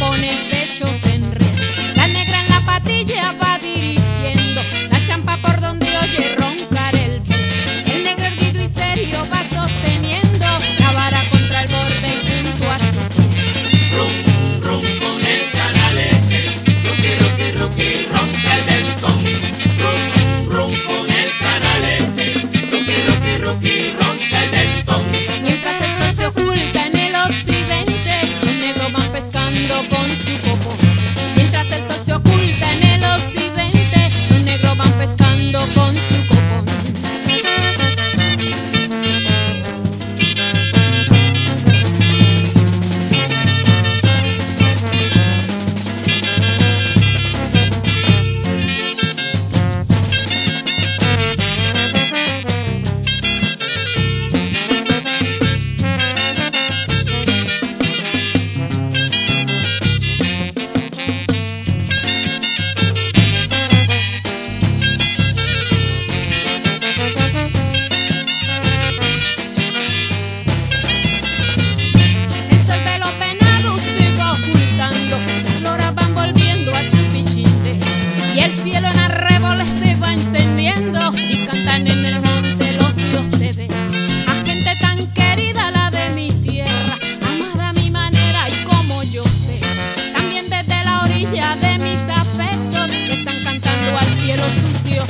pones de mis afectos están cantando al cielo sucio.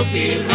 meu perro